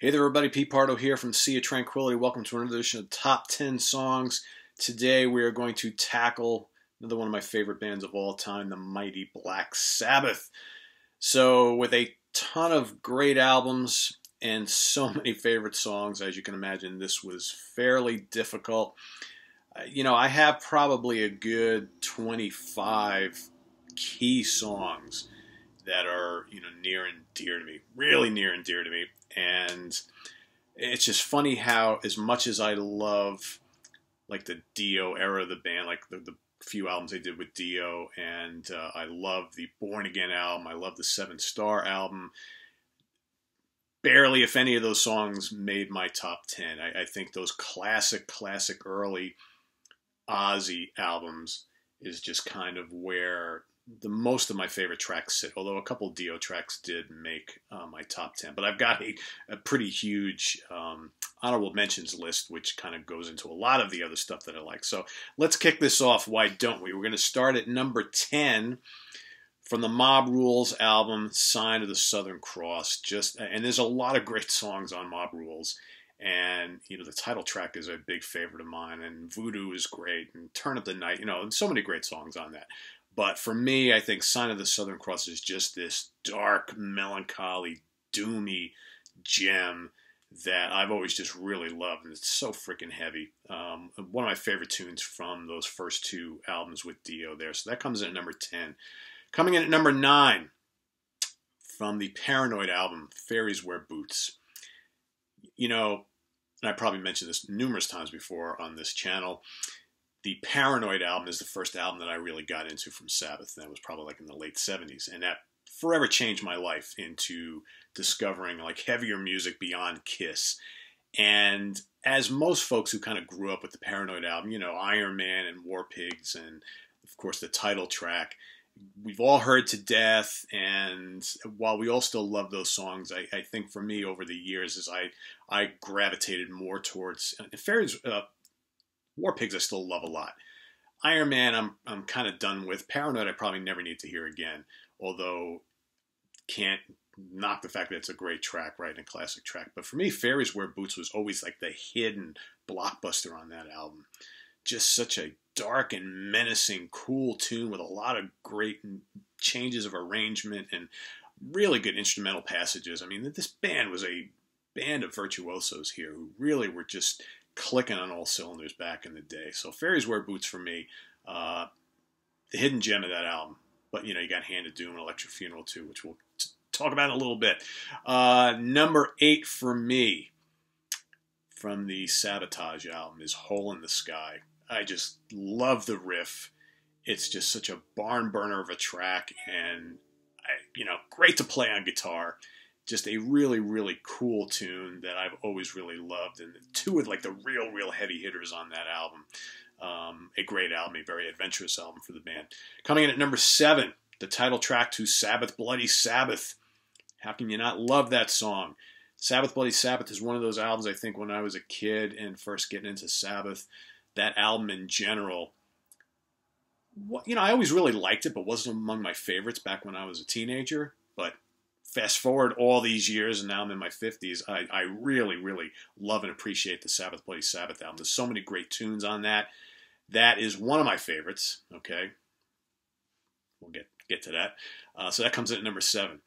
Hey there, everybody. Pete Pardo here from Sea of Tranquility. Welcome to another edition of Top 10 Songs. Today we are going to tackle another one of my favorite bands of all time, the mighty Black Sabbath. So, with a ton of great albums and so many favorite songs, as you can imagine, this was fairly difficult. Uh, you know, I have probably a good 25 key songs that are, you know, near and dear to me, really near and dear to me and it's just funny how as much as I love like the Dio era of the band, like the, the few albums they did with Dio, and uh, I love the Born Again album. I love the Seventh Star album. Barely, if any of those songs made my top ten. I, I think those classic, classic early Ozzy albums is just kind of where the most of my favorite tracks sit, although a couple Dio tracks did make uh, my top 10. But I've got a, a pretty huge um, honorable mentions list, which kind of goes into a lot of the other stuff that I like. So let's kick this off. Why don't we? We're going to start at number 10 from the Mob Rules album, Sign of the Southern Cross. Just And there's a lot of great songs on Mob Rules. And, you know, the title track is a big favorite of mine, and Voodoo is great, and Turn Up the Night, you know, and so many great songs on that. But for me, I think Sign of the Southern Cross is just this dark, melancholy, doomy gem that I've always just really loved, and it's so freaking heavy. Um, one of my favorite tunes from those first two albums with Dio there. So that comes in at number 10. Coming in at number 9 from the Paranoid album, Fairies Wear Boots. You know, and I probably mentioned this numerous times before on this channel the Paranoid album is the first album that I really got into from Sabbath. That was probably like in the late 70s. And that forever changed my life into discovering like heavier music beyond Kiss. And as most folks who kind of grew up with the Paranoid album, you know, Iron Man and War Pigs and of course the title track, we've all heard to death. And while we all still love those songs, I, I think for me over the years, as I I gravitated more towards Fairies, uh, War Pigs I still love a lot. Iron Man I'm I'm kind of done with. Paranoid I probably never need to hear again, although can't knock the fact that it's a great track, right, and a classic track. But for me, Fairies Wear Boots was always like the hidden blockbuster on that album. Just such a dark and menacing, cool tune with a lot of great changes of arrangement and really good instrumental passages. I mean, this band was a band of virtuosos here who really were just clicking on all cylinders back in the day. So Fairies Wear Boots for me, uh, the hidden gem of that album. But you know, you got Hand of Doom and Electric Funeral too, which we'll t- talk about in a little bit. Uh, number eight for me from the Sabotage album is Hole in the Sky. I just love the riff. It's just such a barn burner of a track, and I, you know, great to play on guitar just a really really cool tune that I've always really loved, and two of like the real real heavy hitters on that album. Um, a great album, a very adventurous album for the band. Coming in at number seven, the title track to Sabbath Bloody Sabbath. How can you not love that song? Sabbath Bloody Sabbath is one of those albums I think when I was a kid and first getting into Sabbath, that album in general. What, You know, I always really liked it, but wasn't among my favorites back when I was a teenager. But fast forward all these years, and now I'm in my 50s, I, I really, really love and appreciate the Sabbath Bloody Sabbath album. There's so many great tunes on that. That is one of my favorites. Okay, we'll get get to that. Uh, so that comes in at number seven.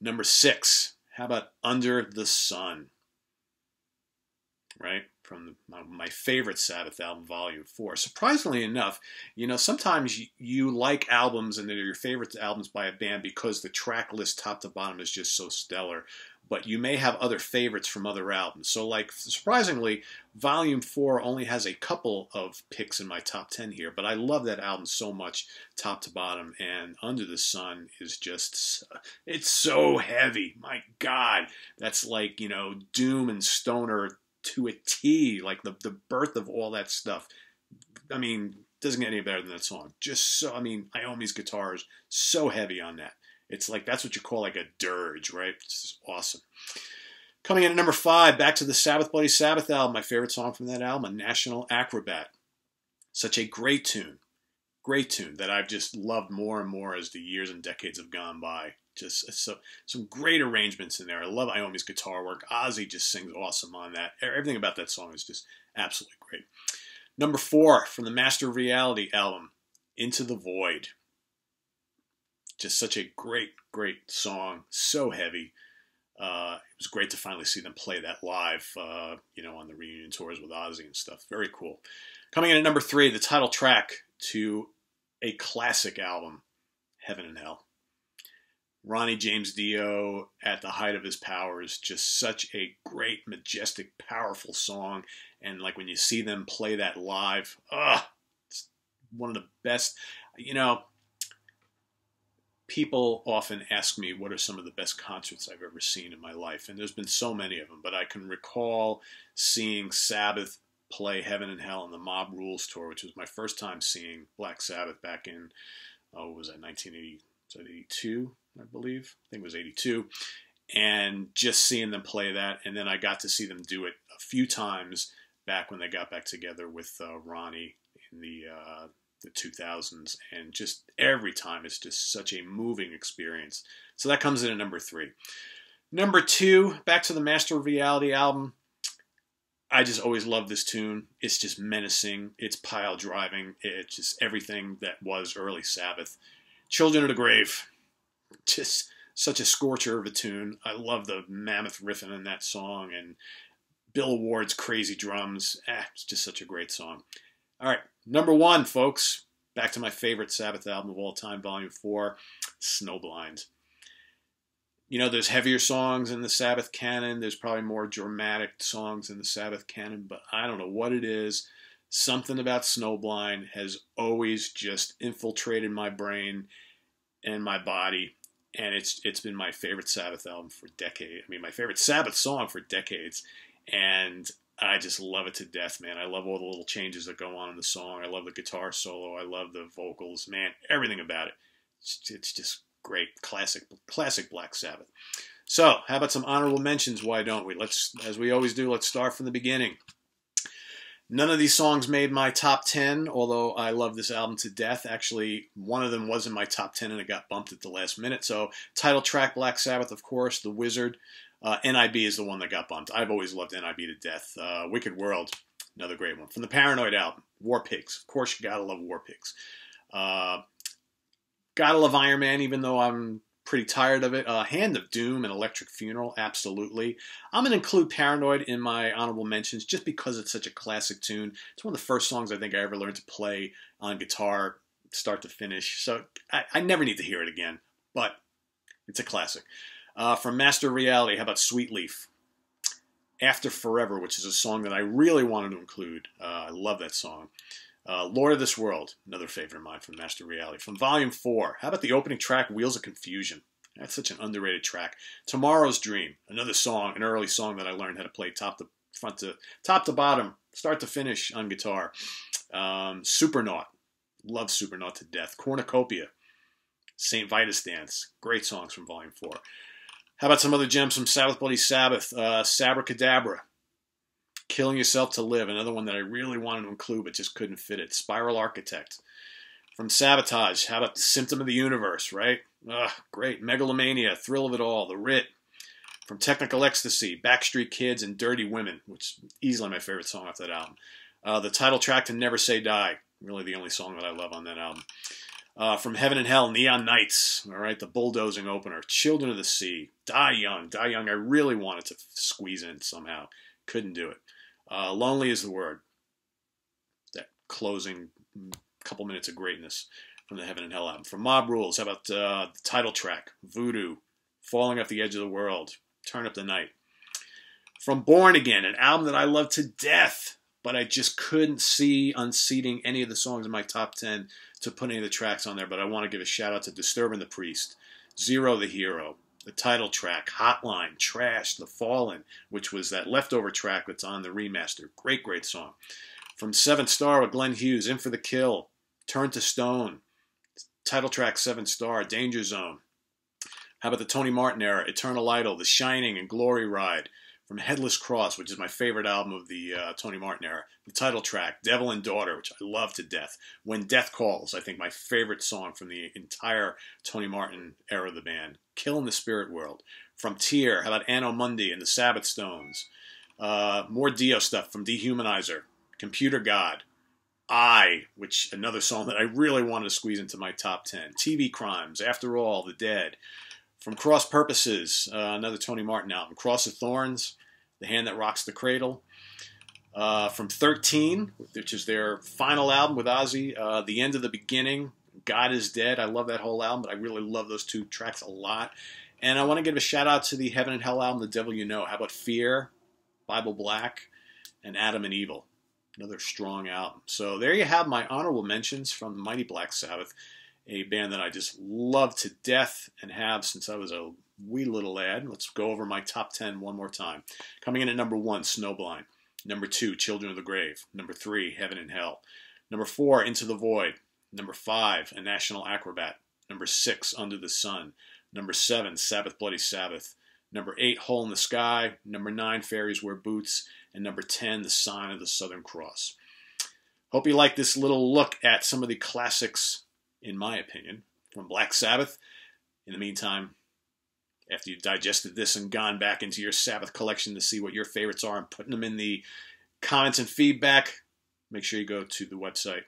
Number six. How about Under the Sun? Right from my, favorite Sabbath album, Volume 4. Surprisingly enough, you know, sometimes you, you, like albums and they're your favorite albums by a band because the track list top to bottom is just so stellar. But you may have other favorites from other albums. So, like, surprisingly, Volume 4 only has a couple of picks in my top 10 here, but I love that album so much, top to bottom. And Under the Sun is just, it's so heavy. My God. That's like, you know, Doom and Stoner to a T, like the, the birth of all that stuff. I mean, doesn't get any better than that song. Just so, I mean, Iommi's guitar is so heavy on that. It's like, that's what you call like a dirge, right? It's awesome. Coming in at number five, back to the Sabbath Bloody Sabbath album, my favorite song from that album, A National Acrobat. Such a great tune. Great tune that I've just loved more and more as the years and decades have gone by. Just so, some great arrangements in there. I love Iommi's guitar work. Ozzy just sings awesome on that. Everything about that song is just absolutely great. Number four from the Master of Reality album, Into the Void. Just such a great, great song. So heavy. Uh, it was great to finally see them play that live, uh, you know, on the reunion tours with Ozzy and stuff. Very cool. Coming in at number three, the title track to a classic album, Heaven and Hell. Ronnie James Dio at the height of his powers, just such a great, majestic, powerful song. And like when you see them play that live, ah, it's one of the best. You know, people often ask me what are some of the best concerts I've ever seen in my life, and there's been so many of them. But I can recall seeing Sabbath play Heaven and Hell on the Mob Rules tour, which was my first time seeing Black Sabbath back in oh, was that 1982, I believe. I think it was 82. And just seeing them play that, and then I got to see them do it a few times back when they got back together with uh, Ronnie in the uh, the 2000s, and just every time it's just such a moving experience. So that comes in at number three. Number two, back to the Master of Reality album. I just always love this tune. It's just menacing. It's pile driving. It's just everything that was early Sabbath. Children of the Grave. Just such a scorcher of a tune. I love the mammoth riffing in that song and Bill Ward's crazy drums. Ah, it's just such a great song. All right, number one, folks. Back to my favorite Sabbath album of all time, Volume 4, Snowblind you know, there's heavier songs in the Sabbath canon. There's probably more dramatic songs in the Sabbath canon, but I don't know what it is. Something about Snowblind has always just infiltrated my brain and my body, and it's it's been my favorite Sabbath album for decades. I mean, my favorite Sabbath song for decades, and I just love it to death, man. I love all the little changes that go on in the song. I love the guitar solo. I love the vocals, man. Everything about it. It's, it's just great classic classic Black Sabbath. So, how about some honorable mentions? Why don't we? Let's, as we always do, let's start from the beginning. None of these songs made my top 10, although I love this album to death. Actually, one of them was in my top 10 and it got bumped at the last minute. So, title track Black Sabbath, of course, The Wizard. Uh, NIB is the one that got bumped. I've always loved NIB to death. Uh, Wicked World, another great one. From the Paranoid album, War Pigs. Of course, you gotta love War Pigs. Uh, Gotta love Iron Man, even though I'm pretty tired of it. Uh, Hand of Doom and Electric Funeral, absolutely. I'm going to include Paranoid in my honorable mentions just because it's such a classic tune. It's one of the first songs I think I ever learned to play on guitar, start to finish. So I, I never need to hear it again, but it's a classic. Uh, from Master Reality, how about Sweet Leaf? After Forever, which is a song that I really wanted to include. Uh, I love that song. Uh, Lord of this World, another favorite of mine from Master Reality. From Volume 4, how about the opening track, Wheels of Confusion? That's such an underrated track. Tomorrow's Dream, another song, an early song that I learned how to play top to front to top to bottom, start to finish on guitar. Um, Supernaut, love Supernaut to death. Cornucopia, St. Vitus Dance, great songs from Volume 4. How about some other gems from Sabbath Bloody Sabbath? Uh, Sabbra Cadabra, Killing Yourself to Live, another one that I really wanted to include but just couldn't fit it. Spiral Architect. From Sabotage, how about Symptom of the Universe, right? Ugh, great. Megalomania, Thrill of It All, The Writ. From Technical Ecstasy, Backstreet Kids, and Dirty Women, which is easily my favorite song off that album. Uh, the title track to Never Say Die, really the only song that I love on that album. Uh, from Heaven and Hell, Neon Nights, all right, the bulldozing opener, Children of the Sea, Die Young, Die Young. I really wanted to squeeze in somehow, couldn't do it. Uh, lonely is the word. That closing couple minutes of greatness from the Heaven and Hell album. From Mob Rules, how about uh, the title track, Voodoo, Falling Off the Edge of the World, Turn Up the Night. From Born Again, an album that I love to death, but I just couldn't see unseating any of the songs in my top 10 to put any of the tracks on there. But I want to give a shout out to Disturbing the Priest, Zero the Hero, the title track, Hotline, Trash, The Fallen, which was that leftover track that's on the remaster. Great, great song. From Seventh Star with Glenn Hughes, In for the Kill, Turn to Stone, title track Seventh Star, Danger Zone. How about the Tony Martin era, Eternal Idol, The Shining, and Glory Ride? From Headless Cross, which is my favorite album of the uh, Tony Martin era. The title track, Devil and Daughter, which I love to death. When Death Calls, I think my favorite song from the entire Tony Martin era of the band. Kill in the Spirit World. From Tyr, how about Anno Mundi and the Sabbath Stones? Uh, more Dio stuff from Dehumanizer, Computer God, I, which another song that I really wanted to squeeze into my top 10. TV Crimes, After All, The Dead. From Cross Purposes, uh, another Tony Martin album. Cross of Thorns, The Hand That Rocks the Cradle. Uh, from 13, which is their final album with Ozzy, uh, The End of the Beginning, God is Dead. I love that whole album, but I really love those two tracks a lot. And I want to give a shout out to the Heaven and Hell album, The Devil You Know. How about Fear, Bible Black, and Atom and Evil? Another strong album. So there you have my honorable mentions from Mighty Black Sabbath, a band that I just love to death and have since I was a wee little lad. Let's go over my top 10 one more time. Coming in at number one, Snowblind. Number two, Children of the Grave. Number three, Heaven and Hell. Number four, Into the Void. Number five, A National Acrobat. Number six, Under the Sun. Number seven, Sabbath Bloody Sabbath. Number eight, Hole in the Sky. Number nine, Fairies Wear Boots. And number 10, The Sign of the Southern Cross. Hope you like this little look at some of the classics, in my opinion, from Black Sabbath. In the meantime, after you've digested this and gone back into your Sabbath collection to see what your favorites are and putting them in the comments and feedback, make sure you go to the website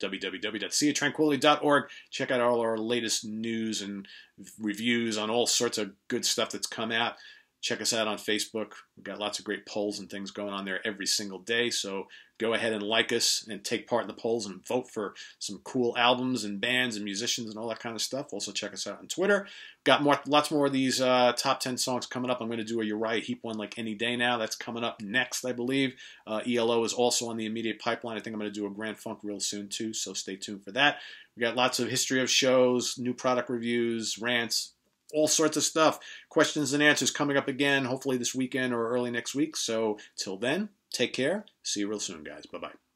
www.seatranquility.org. Check out all our latest news and reviews on all sorts of good stuff that's come out. Check us out on Facebook. We've got lots of great polls and things going on there every single day. So go ahead and like us and take part in the polls and vote for some cool albums and bands and musicians and all that kind of stuff. Also check us out on Twitter. Got more, lots more of these uh, top 10 songs coming up. I'm going to do a Uriah Heep one like any day now. That's coming up next, I believe. Uh, ELO is also on the immediate pipeline. I think I'm going to do a Grand Funk real soon too, so stay tuned for that. We got lots of history of shows, new product reviews, rants, all sorts of stuff. Questions and answers coming up again, hopefully this weekend or early next week. So till then, take care. See you real soon, guys. Bye bye.